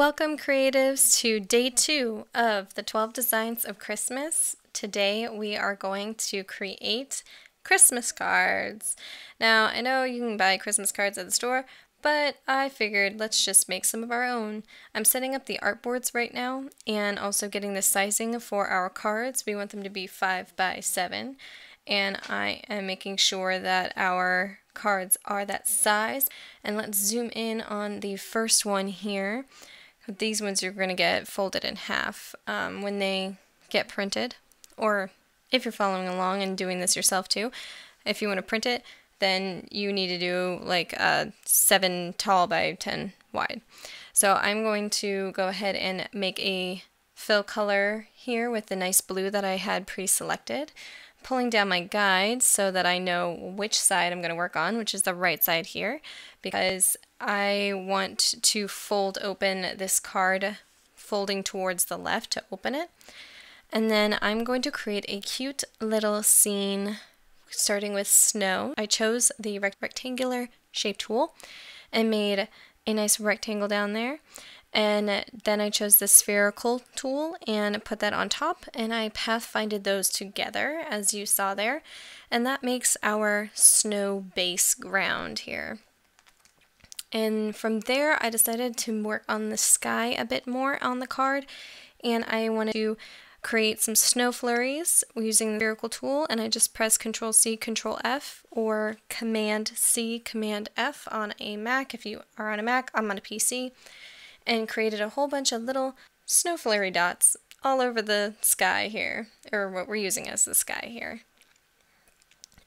Welcome, creatives, to day two of the 12 Designs of Christmas. Today we are going to create Christmas cards. Now, I know you can buy Christmas cards at the store, but I figured let's just make some of our own. I'm setting up the artboards right now and also getting the sizing for our cards. We want them to be 5 by 7 and I am making sure that our cards are that size. And let's zoom in on the first one here. These ones you're going to get folded in half um, when they get printed, or if you're following along and doing this yourself too. If you want to print it, then you need to do like a 7 tall by 10 wide. So I'm going to go ahead and make a fill color here with the nice blue that I had pre-selected pulling down my guide so that I know which side I'm going to work on, which is the right side here, because I want to fold open this card folding towards the left to open it. And then I'm going to create a cute little scene starting with snow. I chose the rectangular shape tool and made a nice rectangle down there. And then I chose the spherical tool and put that on top and I pathfinded those together as you saw there. And that makes our snow base ground here. And from there I decided to work on the sky a bit more on the card and I wanted to create some snow flurries using the spherical tool and I just press Control C, Control F or Command C, Command F on a Mac if you are on a Mac, I'm on a PC and created a whole bunch of little snow flurry dots all over the sky here, or what we're using as the sky here.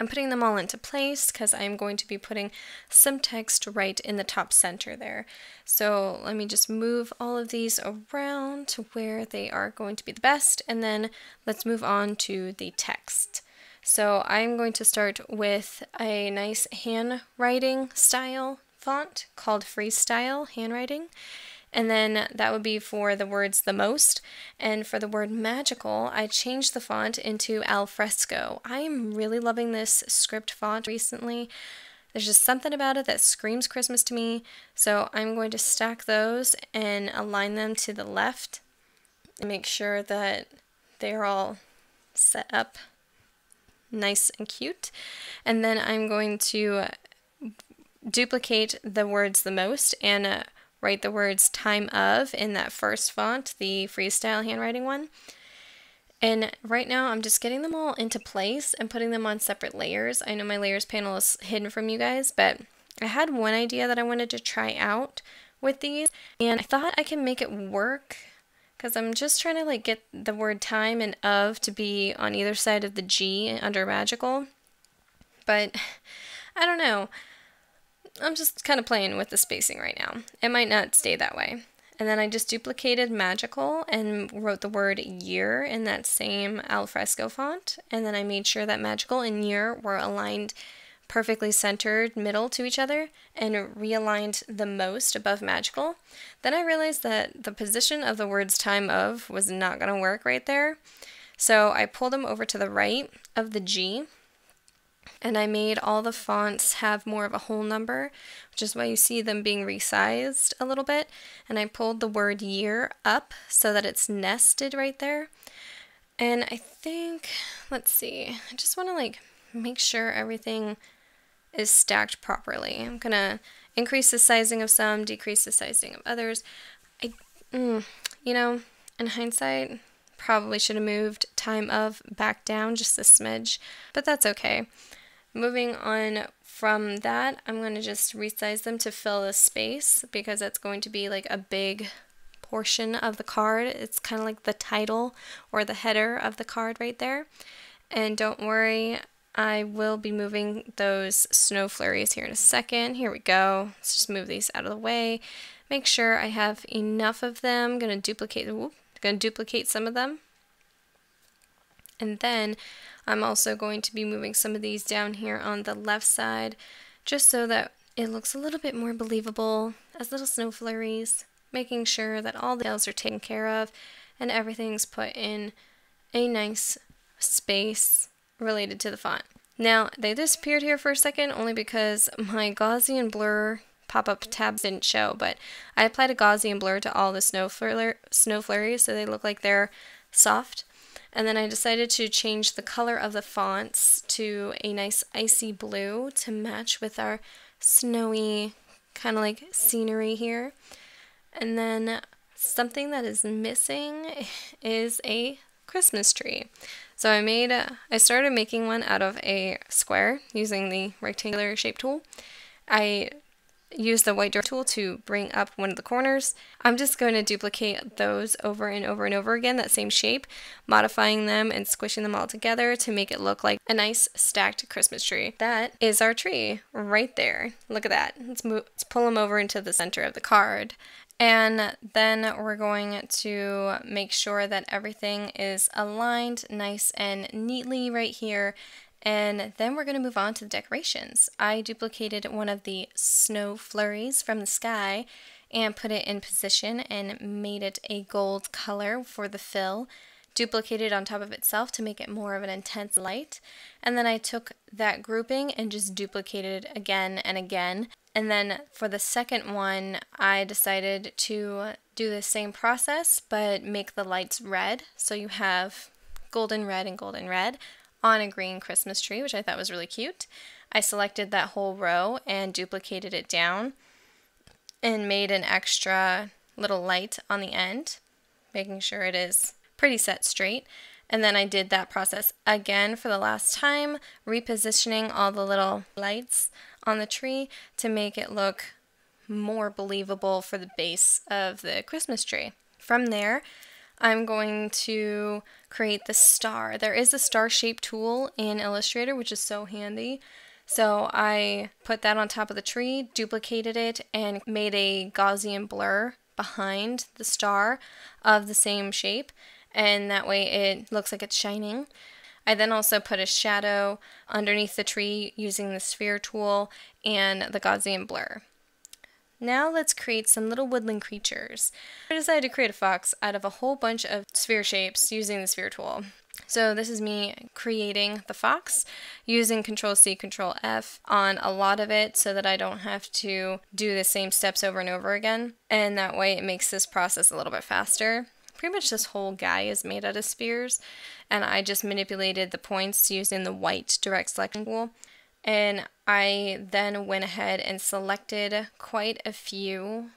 I'm putting them all into place because I'm going to be putting some text right in the top center there. So let me just move all of these around to where they are going to be the best and then let's move on to the text. So I'm going to start with a nice handwriting style font called Freestyle Handwriting and then that would be for the words the most. And for the word magical, I changed the font into alfresco. I am really loving this script font recently. There's just something about it that screams Christmas to me. So I'm going to stack those and align them to the left and make sure that they're all set up nice and cute. And then I'm going to duplicate the words the most and uh, write the words time of in that first font, the freestyle handwriting one. And right now I'm just getting them all into place and putting them on separate layers. I know my layers panel is hidden from you guys, but I had one idea that I wanted to try out with these and I thought I can make it work because I'm just trying to like get the word time and of to be on either side of the G under magical. But I don't know. I'm just kind of playing with the spacing right now. It might not stay that way. And then I just duplicated magical and wrote the word year in that same alfresco font. And then I made sure that magical and year were aligned perfectly centered middle to each other and realigned the most above magical. Then I realized that the position of the words time of was not going to work right there. So I pulled them over to the right of the G and I made all the fonts have more of a whole number, which is why you see them being resized a little bit. And I pulled the word year up so that it's nested right there. And I think, let's see, I just want to like make sure everything is stacked properly. I'm going to increase the sizing of some, decrease the sizing of others. I, mm, you know, in hindsight, probably should have moved time of back down just a smidge, but that's okay. Moving on from that, I'm going to just resize them to fill the space because that's going to be like a big portion of the card. It's kind of like the title or the header of the card right there. And don't worry, I will be moving those snow flurries here in a second. Here we go. Let's just move these out of the way. Make sure I have enough of them. I'm going to duplicate, whoop, going to duplicate some of them. And then I'm also going to be moving some of these down here on the left side just so that it looks a little bit more believable as little snow flurries, making sure that all the details are taken care of and everything's put in a nice space related to the font. Now, they disappeared here for a second only because my Gaussian blur pop-up tabs didn't show, but I applied a Gaussian blur to all the snow, flur snow flurries so they look like they're soft. And then I decided to change the color of the fonts to a nice icy blue to match with our snowy kind of like scenery here. And then something that is missing is a Christmas tree. So I made, a, I started making one out of a square using the rectangular shape tool. I used the white tool to bring up one of the corners. I'm just going to duplicate those over and over and over again, that same shape, modifying them and squishing them all together to make it look like a nice stacked Christmas tree. That is our tree right there. Look at that. Let's, move, let's pull them over into the center of the card. And then we're going to make sure that everything is aligned nice and neatly right here. And then we're going to move on to the decorations. I duplicated one of the snow flurries from the sky and put it in position and made it a gold color for the fill duplicated on top of itself to make it more of an intense light. And then I took that grouping and just duplicated it again and again and then for the second one, I decided to do the same process but make the lights red. So you have golden red and golden red on a green Christmas tree, which I thought was really cute. I selected that whole row and duplicated it down and made an extra little light on the end, making sure it is pretty set straight. And then I did that process again for the last time, repositioning all the little lights on the tree to make it look more believable for the base of the Christmas tree. From there, I'm going to create the star. There is a star shape tool in Illustrator, which is so handy. So I put that on top of the tree, duplicated it, and made a Gaussian blur behind the star of the same shape. And that way it looks like it's shining. I then also put a shadow underneath the tree using the sphere tool and the Gaussian blur. Now let's create some little woodland creatures. I decided to create a fox out of a whole bunch of sphere shapes using the sphere tool. So this is me creating the fox using Control C, Control F on a lot of it so that I don't have to do the same steps over and over again. And that way it makes this process a little bit faster pretty much this whole guy is made out of spheres and I just manipulated the points using the white direct selection tool and I then went ahead and selected quite a few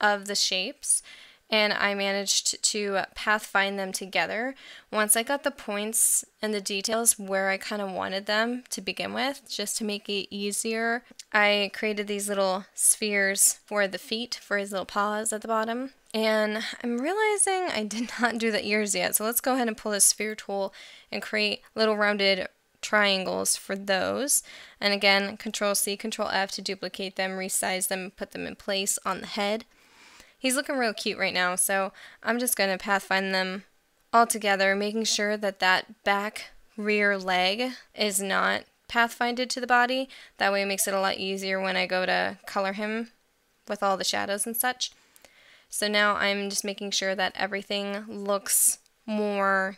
of the shapes and I managed to pathfind them together. Once I got the points and the details where I kind of wanted them to begin with, just to make it easier, I created these little spheres for the feet, for his little paws at the bottom. And I'm realizing I did not do the ears yet, so let's go ahead and pull the sphere tool and create little rounded triangles for those. And again, Control C, Control F to duplicate them, resize them, put them in place on the head. He's looking real cute right now, so I'm just going to pathfind them all together, making sure that that back rear leg is not pathfinded to the body. That way it makes it a lot easier when I go to color him with all the shadows and such. So now I'm just making sure that everything looks more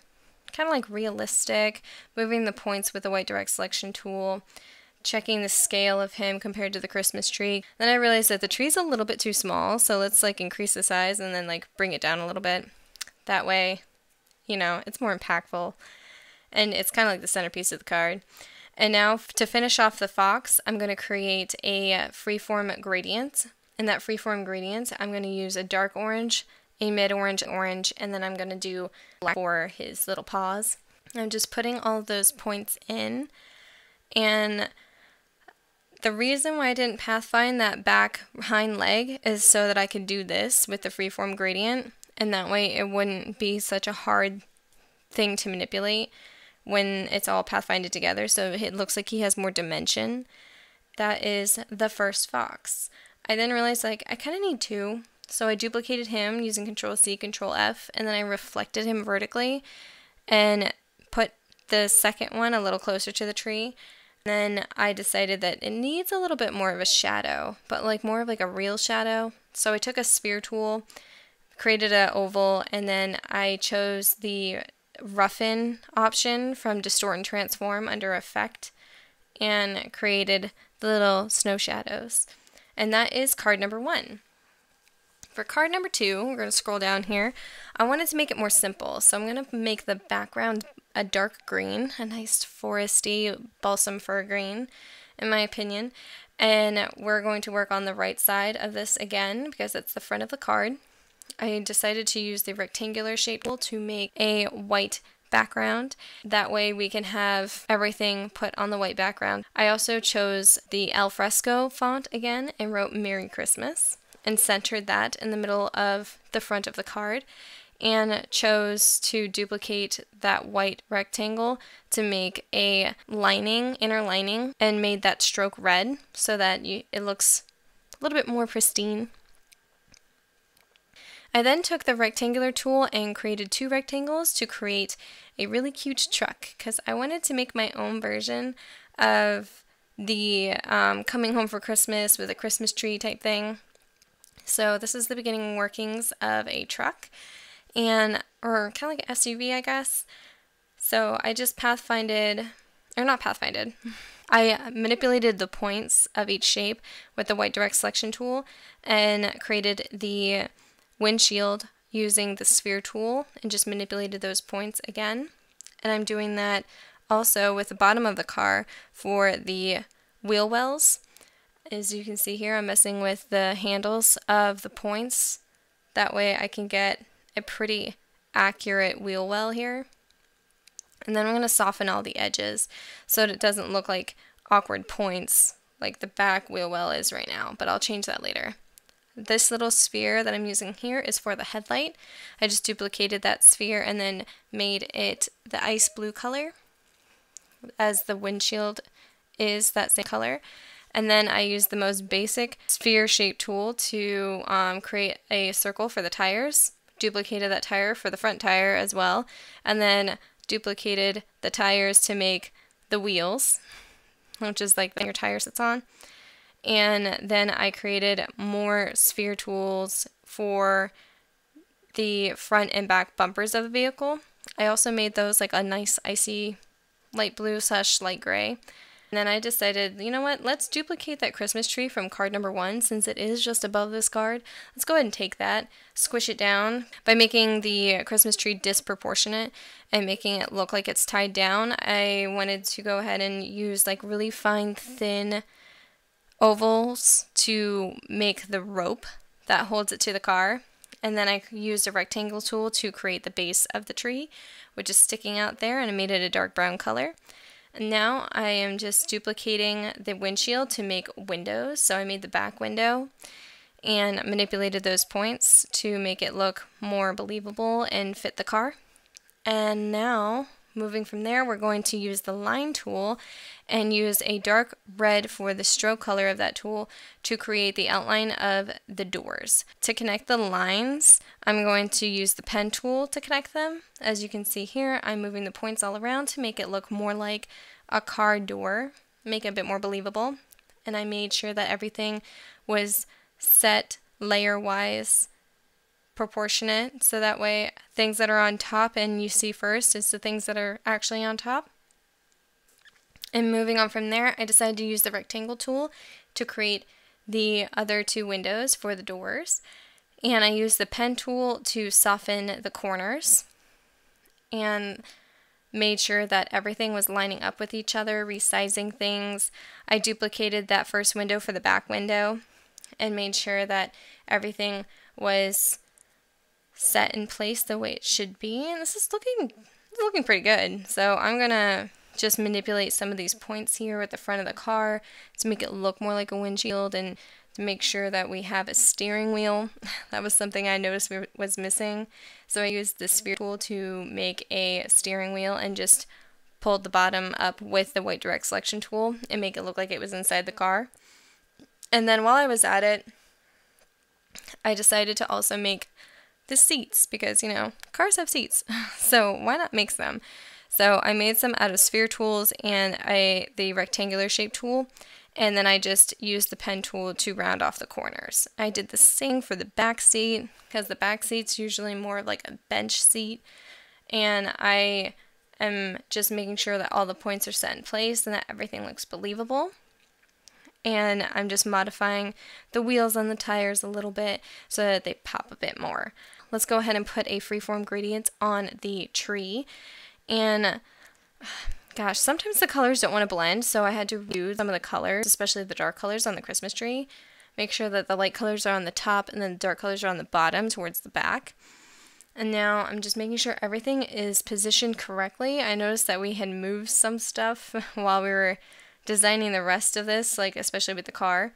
kind of like realistic, moving the points with the white direct selection tool, checking the scale of him compared to the Christmas tree. Then I realized that the tree's a little bit too small, so let's like increase the size and then like bring it down a little bit. That way, you know, it's more impactful and it's kind of like the centerpiece of the card. And now to finish off the fox, I'm going to create a freeform gradient. In that freeform gradient, I'm going to use a dark orange, a mid-orange orange, and then I'm going to do black for his little paws. I'm just putting all those points in and the reason why I didn't pathfind that back hind leg is so that I could do this with the freeform gradient, and that way it wouldn't be such a hard thing to manipulate when it's all pathfinded together, so it looks like he has more dimension. That is the first fox. I then realized like I kind of need two, so I duplicated him using Control C, Control F, and then I reflected him vertically and put the second one a little closer to the tree then I decided that it needs a little bit more of a shadow, but like more of like a real shadow. So I took a sphere tool, created an oval, and then I chose the roughen option from distort and transform under effect and created the little snow shadows. and that is card number one. For card number two, we're going to scroll down here. I wanted to make it more simple, so I'm going to make the background a dark green, a nice foresty balsam fir green, in my opinion. And we're going to work on the right side of this again because it's the front of the card. I decided to use the rectangular shape tool to make a white background. That way we can have everything put on the white background. I also chose the alfresco font again and wrote Merry Christmas and centered that in the middle of the front of the card and chose to duplicate that white rectangle to make a lining, inner lining, and made that stroke red so that you, it looks a little bit more pristine. I then took the rectangular tool and created two rectangles to create a really cute truck because I wanted to make my own version of the um, coming home for Christmas with a Christmas tree type thing. So this is the beginning workings of a truck and or kind of like an SUV, I guess. So I just pathfinded, or not pathfinded. I manipulated the points of each shape with the white direct selection tool and created the windshield using the sphere tool and just manipulated those points again. And I'm doing that also with the bottom of the car for the wheel wells. As you can see here, I'm messing with the handles of the points. That way I can get a pretty accurate wheel well here. And then I'm going to soften all the edges so that it doesn't look like awkward points like the back wheel well is right now, but I'll change that later. This little sphere that I'm using here is for the headlight. I just duplicated that sphere and then made it the ice blue color as the windshield is that same color. And then I used the most basic sphere shape tool to um, create a circle for the tires. Duplicated that tire for the front tire as well. And then duplicated the tires to make the wheels, which is like your tire sits on. And then I created more sphere tools for the front and back bumpers of the vehicle. I also made those like a nice icy light blue slash light gray. And then I decided, you know what, let's duplicate that Christmas tree from card number one since it is just above this card. Let's go ahead and take that, squish it down by making the Christmas tree disproportionate and making it look like it's tied down. I wanted to go ahead and use like really fine, thin ovals to make the rope that holds it to the car. And then I used a rectangle tool to create the base of the tree, which is sticking out there, and I made it a dark brown color. Now I am just duplicating the windshield to make windows. So I made the back window and manipulated those points to make it look more believable and fit the car. And now, moving from there, we're going to use the line tool and use a dark red for the stroke color of that tool to create the outline of the doors. To connect the lines, I'm going to use the pen tool to connect them. As you can see here, I'm moving the points all around to make it look more like a car door, make it a bit more believable. And I made sure that everything was set layer wise proportionate so that way things that are on top and you see first is the things that are actually on top. And moving on from there, I decided to use the rectangle tool to create the other two windows for the doors. And I used the pen tool to soften the corners and made sure that everything was lining up with each other, resizing things. I duplicated that first window for the back window and made sure that everything was set in place the way it should be. And this is looking looking pretty good. So I'm going to just manipulate some of these points here at the front of the car to make it look more like a windshield and to make sure that we have a steering wheel. That was something I noticed was missing. So I used the sphere tool to make a steering wheel and just pulled the bottom up with the white direct selection tool and make it look like it was inside the car. And then while I was at it, I decided to also make the seats because, you know, cars have seats. so why not mix them? So I made some out of sphere tools and I the rectangular shape tool and then I just used the pen tool to round off the corners. I did the same for the back seat because the back seat's usually more like a bench seat and I am just making sure that all the points are set in place and that everything looks believable. And I'm just modifying the wheels on the tires a little bit so that they pop a bit more. Let's go ahead and put a freeform gradient on the tree. And gosh, sometimes the colors don't want to blend, so I had to redo some of the colors, especially the dark colors on the Christmas tree. Make sure that the light colors are on the top and then the dark colors are on the bottom towards the back. And now I'm just making sure everything is positioned correctly. I noticed that we had moved some stuff while we were designing the rest of this, like especially with the car.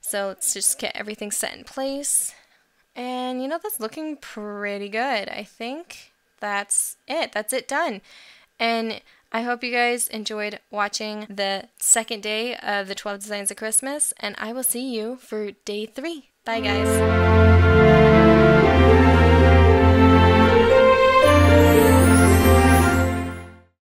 So let's just get everything set in place. And you know, that's looking pretty good. I think that's it. That's it done. And I hope you guys enjoyed watching the second day of the 12 Designs of Christmas, and I will see you for day three. Bye, guys.